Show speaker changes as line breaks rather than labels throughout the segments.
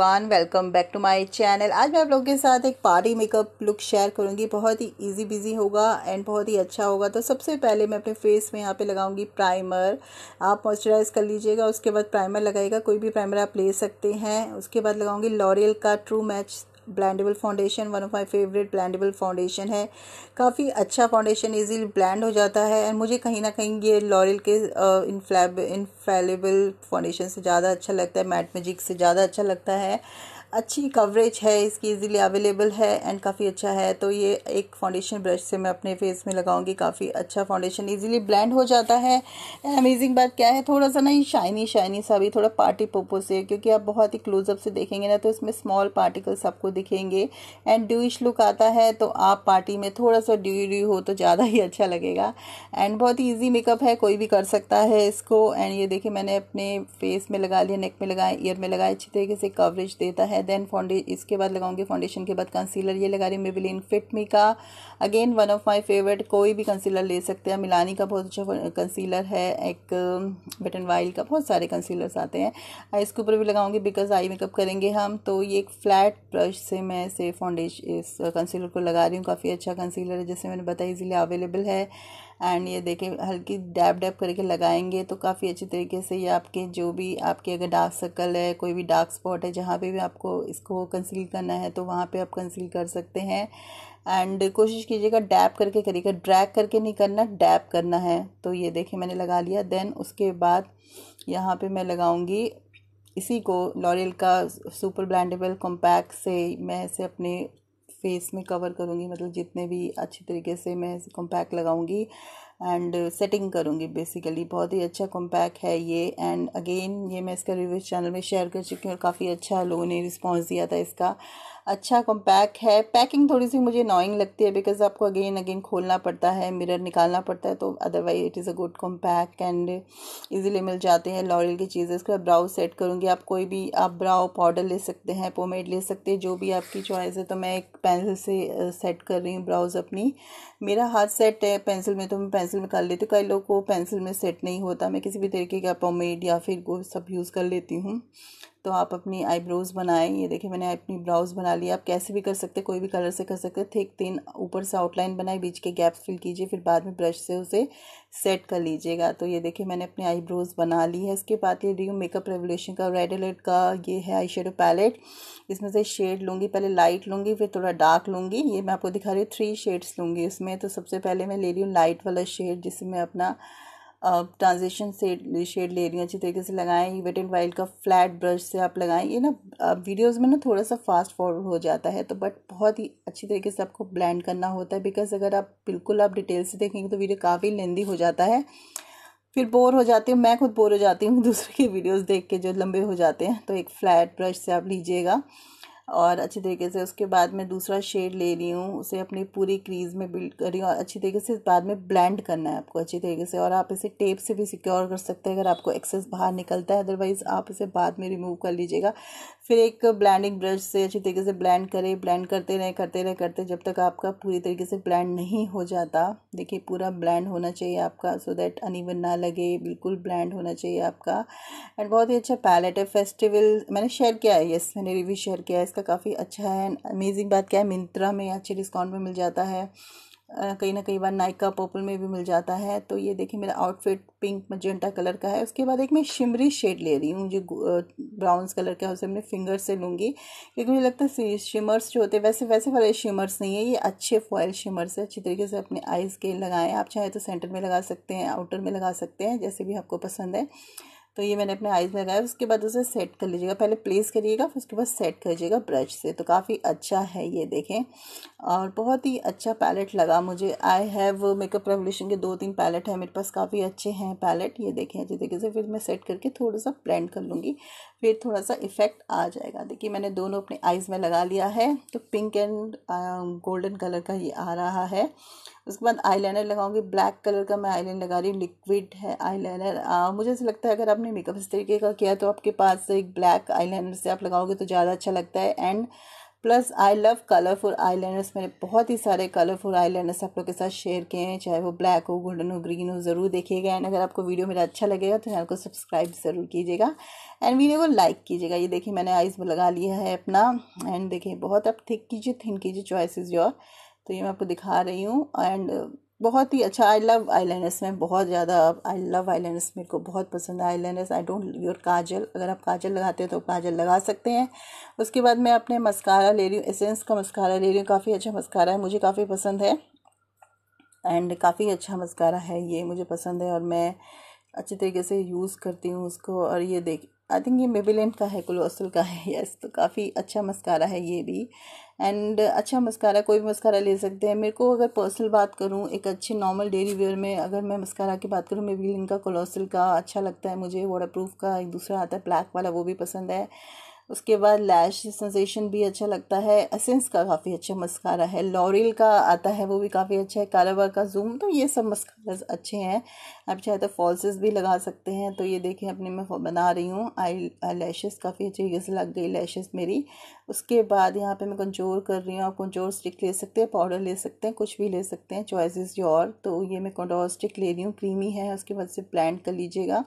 Everyone welcome back to my channel आज मैं आप लोगों के साथ एक पार्टी मेकअप लुक शेयर करूँगी। बहुत ही इजी बिज़ी होगा एंड बहुत ही अच्छा होगा। तो सबसे पहले मैं अपने फेस में यहाँ पे लगाऊँगी प्राइमर आप मॉइस्चराइज कर लीजिएगा, उसके बाद प्राइमर लगाएगा कोई भी प्राइमर आप ले सकते हैं। उसके बाद लगाऊँगी लॉरियल का true match blendable foundation one of my favourite blendable foundation है। काफ़ी अच्छा फाउंडेशन इजीली ब्लैंड हो जाता है एंड मुझे कहीं ना कहीं ये लॉरियल के इनफ्लैब इनफेलेबल फाउंडेशन से ज़्यादा अच्छा लगता है मैट मैजिक से ज़्यादा अच्छा लगता है। अच्छी कवरेज है, इसकी इजीली अवेलेबल है एंड काफ़ी अच्छा है। तो ये एक फाउंडेशन ब्रश से मैं अपने फेस में लगाऊँगी। काफ़ी अच्छा फाउंडेशन इजीली ब्लेंड हो जाता है। एंड अमेजिंग बात क्या है? थोड़ा सा ना ये शाइनी शाइनी सा भी, थोड़ा पार्टी पोपो से, क्योंकि आप बहुत ही क्लोजअप से देखेंगे ना तो इसमें स्मॉल पार्टिकल्स आपको दिखेंगे। एंड ड्यूइश लुक आता है तो आप पार्टी में थोड़ा सा ड्यू ड्यू हो तो ज़्यादा ही अच्छा लगेगा। एंड बहुत ही ईजी मेकअप है, कोई भी कर सकता है इसको। एंड ये देखिए, मैंने अपने फेस में लगा लिया नेक में लगाया ईयर में लगाया, अच्छी तरीके से कवरेज देता है है। देन फाउंडे इसके बाद लगाऊँगी फाउंडेशन के बाद कंसीलर ये लगा रही हूँ मेबिलिन फिट मी का again one of my favourite कोई भी कंसीलर ले सकते हैं। मिलानी का बहुत अच्छा कंसीलर है, एक बटन वाइल का बहुत सारे कंसीलर्स आते हैं। इसके ऊपर भी लगाऊँगी बिकॉज़ आई मेकअप करेंगे हम। तो ये एक फ्लैट ब्रश से मैं से फाउंडेशन इस कंसीलर को लगा रही हूँ। काफ़ी अच्छा कंसीलर है, जैसे मैंने बताया इजीली अवेलेबल है। एंड ये देखें, हल्की डैब डैब करके लगाएँगे तो काफ़ी अच्छी तरीके से ये आपके जो भी आपके अगर डार्क सर्कल है, कोई भी डार्क स्पॉट है, जहाँ पे भी आपको इसको कंसील करना है तो वहाँ पे आप कंसील कर सकते हैं। एंड कोशिश कीजिएगा डैप करके करिएगा ड्रैग करके नहीं करना डैप करना है। तो ये देखिए मैंने लगा लिया। देन उसके बाद यहाँ पे मैं लगाऊँगी इसी को लॉरियल का सुपर ब्लैंडेबल कॉम्पैक्ट से मैं इसे अपने फेस में कवर करूँगी मतलब जितने भी अच्छी तरीके से मैं कॉम्पैक्ट लगाऊँगी एंड सेटिंग करूँगी बेसिकली बहुत ही अच्छा कॉम्पैक्ट है ये एंड अगेन ये मैं इसका रिव्यू चैनल में शेयर कर चुकी हूँ और काफ़ी अच्छा लोगों ने रिस्पॉन्स दिया था इसका। अच्छा कॉम्पैक्ट है। पैकिंग थोड़ी सी मुझे नॉइंग लगती है बिकॉज़ आपको अगेन अगेन खोलना पड़ता है मिरर निकालना पड़ता है तो otherwise it is a good compact and easily मिल जाते हैं लॉरियल की चीज़ें। इसके बाद ब्राउ सेट करूँगी। आप कोई भी, आप ब्राउ पाउडर ले सकते हैं पोमेड ले सकते हैं, जो भी आपकी चॉइस है तो मैं एक पेंसिल से सेट कर रही हूँ ब्राउज अपनी। मेरा हाथ सेट है पेंसिल में तो मैं पेंसिल में कर लेती हूँ। कई लोग को पेंसिल में सेट नहीं होता। मैं किसी भी तरीके का पोमेड या फिर वो सब यूज़ कर लेती हूँ। तो आप अपनी आईब्रोज़ बनाएँ। ये देखिए, मैंने अपनी ब्राउज़ बना लिया आप कैसे भी कर सकते, कोई भी कलर से कर सकते। थिक तीन ऊपर से आउटलाइन बनाए, बीच के गैप्स फिल कीजिए, फिर बाद में ब्रश से उसे सेट कर लीजिएगा। तो ये देखिए, मैंने अपनी आईब्रोज़ बना ली है। इसके बाद ये डी मेकअप रेवोल्यूशन का रेड अलर्ट का, ये है आई शेडो पैलेट इसमें से शेड लूँगी, पहले लाइट लूँगी, फिर थोड़ा डार्क लूँगी। ये मैं आपको दिखा रही हूँ थ्री शेड्स लूँगी इसमें। तो सबसे पहले मैं ले रही हूँ लाइट वाला शेड जिसमें अपना ट्रांजिशन शेड शेड ले रही हूँ, अच्छी तरीके से लगाएँ वेट एंड वाइल्ड का फ्लैट ब्रश से आप लगाएँ, ये ना वीडियोस में ना थोड़ा सा फास्ट फॉरवर्ड हो जाता है तो बट बहुत ही अच्छी तरीके से आपको ब्लेंड करना होता है बिकॉज़ अगर आप, बिल्कुल आप डिटेल से देखेंगे तो वीडियो काफ़ी लेंदी हो जाता है, फिर बोर हो जाती हूँ, मैं खुद बोर हो जाती हूँ दूसरे के वीडियोज़ देख के जो लंबे हो जाते हैं तो एक फ्लैट ब्रश से आप लीजिएगा। और अच्छी तरीके से उसके बाद मैं दूसरा शेड ले रही हूँ, उसे अपनी पूरी क्रीज में बिल्ड कर रही हूँ और अच्छी तरीके से बाद में ब्लेंड करना है आपको अच्छी तरीके से और आप इसे टेप से भी सिक्योर कर सकते हैं अगर आपको एक्सेस बाहर निकलता है अदरवाइज़ आप इसे बाद में रिमूव कर लीजिएगा। फिर एक ब्लैंडिंग ब्रश से अच्छी तरीके से ब्लैंड करें ब्लैंड करते रहें करते रहें, करते जब तक आपका पूरी तरीके से ब्लैंड नहीं हो जाता। देखिए पूरा ब्लैंड होना चाहिए आपका सो दैट अनइवन ना लगे, बिल्कुल ब्लैंड होना चाहिए आपका। एंड बहुत ही अच्छा पैलेट है फेस्टिवल मैंने शेयर किया है यस मैंने रिव्यू शेयर किया है, इसका काफ़ी अच्छा है। अमेजिंग बात क्या है, मिंत्रा में अच्छे डिस्काउंट में मिल जाता है। कहीं ना कहीं बार नाइका पर्पल में भी मिल जाता है। तो ये देखिए, मेरा आउटफिट पिंक मजेंटा कलर का है। उसके बाद एक मैं शिमरी शेड ले रही हूँ, जो ब्राउन्स कलर का है उसे अपने फिंगर से लूँगी। क्योंकि मुझे लगता है शिमर्स जो होते हैं, वैसे वैसे वाले शिमर्स नहीं है। ये अच्छे फॉयल शिमर्स है, अच्छी तरीके से अपने आइज़ के लगाएँ। आप चाहे तो सेंटर में लगा सकते हैं आउटर में लगा सकते हैं, जैसे भी आपको पसंद है। तो ये मैंने अपने आईज में लगाया उसके बाद उसे सेट कर लीजिएगा। पहले प्लेस करिएगा, फिर उसके बाद सेट करिएगा ब्रश से। तो काफ़ी अच्छा है ये देखें। और बहुत ही अच्छा पैलेट लगा मुझे। आई हैव मेकअप रेवोल्यूशन के दो तीन पैलेट हैं। मेरे पास काफ़ी अच्छे हैं पैलेट ये देखें अच्छी तरीके से। फिर मैं सेट करके थोड़ा सा ब्लेंड कर लूँगी। फिर थोड़ा सा इफ़ेक्ट आ जाएगा। देखिए, मैंने दोनों अपने आइज़ में लगा लिया है तो पिंक एंड गोल्डन कलर का ये आ रहा है। उसके बाद आईलाइनर लगाऊँगी। ब्लैक कलर का मैं आईलाइनर लगा रही हूँ। लिक्विड है आईलाइनर मुझे ऐसा लगता है अगर आपने मेकअप इस तरीके का किया तो आपके पास एक ब्लैक आईलाइनर से आप लगाओगे तो ज़्यादा अच्छा लगता है। And plus I love colourful eye मैंने बहुत ही सारे कलरफुल आई लाइनर्स आप लोग के साथ शेयर किए हैं, चाहे वो ब्लैक हो गोल्डन हो ग्रीन हो, ज़रूर देखिएगा। एंड अगर आपको वीडियो मेरा अच्छा लगेगा तो चैनल को सब्सक्राइब ज़रूर कीजिएगा। एंड वीडियो को लाइक कीजिएगा। ये देखिए, मैंने आइज़ लगा लिया है अपना। एंड देखिए, बहुत आप थिक कीजिए थिन कीजिए चॉइस इज़ योर तो ये मैं आपको दिखा रही हूँ। एंड बहुत ही अच्छा आई लव आईलाइनर्स मैं बहुत ज़्यादा आई लव आईलाइनर्स मेरे को बहुत पसंद है आईलाइनर्स आई डोंट योर काजल, अगर आप काजल लगाते हैं तो काजल लगा सकते हैं। उसके बाद मैं अपने मस्कारा ले रही हूँ एसेंस का मस्कारा ले रही हूँ, काफ़ी अच्छा मस्कारा है, मुझे काफ़ी पसंद है। एंड काफ़ी अच्छा मस्कारा है ये, मुझे पसंद है और मैं अच्छे तरीके से यूज़ करती हूँ उसको और ये देख आई थिंक ये मेबिलेंट का है क्लोसल का है यस तो काफ़ी अच्छा मस्कारा है ये भी। एंड अच्छा मस्कारा कोई भी मस्कारा ले सकते हैं। मेरे को अगर पर्सनल बात करूँ, एक अच्छे नॉर्मल डेली वेयर में अगर मैं मस्कारा की बात करूँ मेबिलिन का क्लोसल का अच्छा लगता है मुझे वाटर प्रूफ का, एक दूसरा आता है ब्लैक वाला, वो भी पसंद है। उसके बाद लैश सेंसेशन भी अच्छा लगता है। एसेंस का काफ़ी अच्छा मस्कारा है। लॉरिल का आता है, वो भी काफ़ी अच्छा है। कालावर का जूम तो ये सब मस्कारा अच्छे हैं। आप चाहे तो फॉल्सेस भी लगा सकते हैं। तो ये देखें, अपने मैं बना रही हूँ। आई लैशेस काफ़ी अच्छी लग गई लैशेस मेरी। उसके बाद यहाँ पे मैं कंजोर कर रही हूँ, आप कंजोर स्टिक ले सकते हैं पाउडर ले सकते हैं, कुछ भी ले सकते हैं चॉइस इज़ योर तो ये मैं कंडोर स्टिक ले रही हूँ क्रीमी है, उसके बाद से ब्लेंड कर लीजिएगा।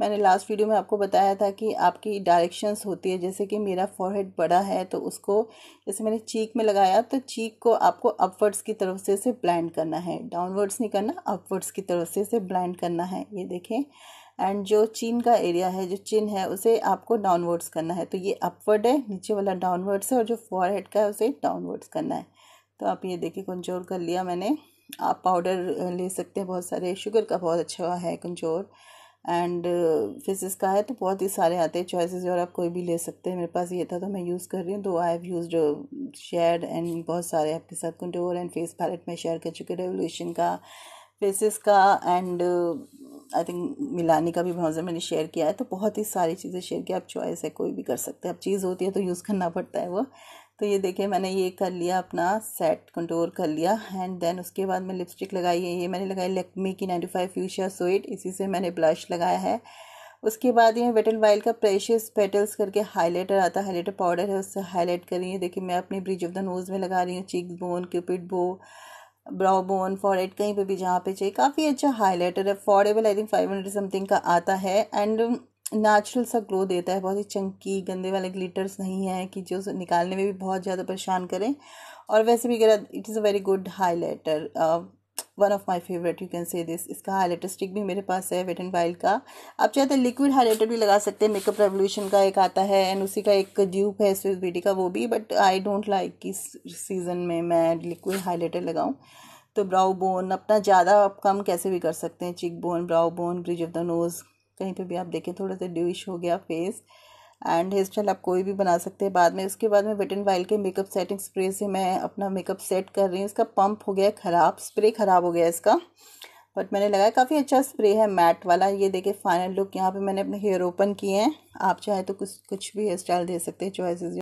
मैंने लास्ट वीडियो में आपको बताया था कि आपकी डायरेक्शंस होती है, जैसे कि मेरा फॉरहेड बड़ा है तो उसको जैसे मैंने चीक में लगाया तो चीक को आपको अपवर्ड्स की तरफ़ से इसे ब्लेंड करना है। डाउनवर्ड्स नहीं करना अपवर्ड्स की तरफ़ से इसे ब्लेंड करना है। ये देखें एंड जो चीन का एरिया है, जो चिन है, उसे आपको डाउनवर्ड्स करना है। तो ये अपवर्ड है, नीचे वाला डाउनवर्ड्स है और जो फॉरहेड का है, उसे डाउनवर्ड्स करना है। तो आप ये देखिए कंजोर कर लिया मैंने। आप पाउडर ले सकते हैं, बहुत सारे। शुगर का बहुत अच्छा है कंजोर एंड फिजिस का है तो बहुत ही सारे आते हैं चॉइसेस और आप कोई भी ले सकते हैं। मेरे पास ये था तो मैं यूज़ कर रही हूँ। तो I have use share and बहुत सारे आपके साथ कंट्रोल एंड फेस पैलेट में शेयर कर चुके रेवोल्यूशन का फेसिस का एंड आई थिंक मिलानी का भी ज़्यादा मैंने शेयर किया है तो बहुत ही सारी चीज़ें शेयर किया आप चॉइस है, कोई भी कर सकते हैं। अब चीज़ होती है तो यूज़ करना पड़ता है वो। तो ये देखिए, मैंने ये कर लिया, अपना सेट कंट्रोल कर लिया एंड देन उसके बाद मैं लिपस्टिक लगाई है, ये मैंने लगाई लेकमी की नाइन्टी फाइव फ्यूशिया सोइट इसी से मैंने ब्लश लगाया है। उसके बाद ये वेटल वाइल का प्रेशियस पेटल्स करके हाईलाइटर आता है हाईलाइटर पाउडर है, उससे हाईलाइट कर है। देखिए, मैं अपनी ब्रिज ऑफ़ द नोज़ में लगा रही हूँ चिक बोन क्यूपिड बो ब्राउ बोन फॉरेड कहीं पे भी जहाँ पे चाहिए। काफ़ी अच्छा highlighter affordable I think five hundred something का आता है। एंड नेचुरल सा ग्लो देता है, बहुत ही चंकी गंदे वाले ग्लिटर्स नहीं है कि जो निकालने में भी बहुत ज़्यादा परेशान करें। और वैसे भी अगर it is a very good highlighter one of my favourite you can say this इसका हाईलाइटर स्टिक भी मेरे पास है वेट एंड वाइल्ड का। आप चाहते हैं लिक्विड हाईलाइटर भी लगा सकते हैं मेकअप रेवोल्यूशन का एक आता है एंड उसी का एक ड्यूप है स्विस ब्यूटी का वो भी बट आई डोंट लाइक इस सीज़न में मैं लिक्विड हाईलाइटर लगाऊँ। तो ब्राउ बोन अपना ज़्यादा आप कम कैसे भी कर सकते हैं cheek bone brow bone bridge of the nose कहीं पे भी आप देखें, थोड़ा सा ड्यूश हो गया फेस एंड हेयर स्टाइल आप कोई भी बना सकते हैं। बाद में उसके बाद में वेट एंड वाइल के मेकअप सेटिंग स्प्रे से मैं अपना मेकअप सेट कर रही हूँ। इसका पंप हो गया ख़राब स्प्रे ख़राब हो गया इसका। बट मैंने लगाया, काफ़ी अच्छा स्प्रे है मैट वाला। ये देखिए फाइनल लुक यहाँ पर मैंने अपने हेयर ओपन किए हैं। आप चाहे तो कुछ कुछ भी हेयर स्टाइल दे सकते हैं चॉइसेस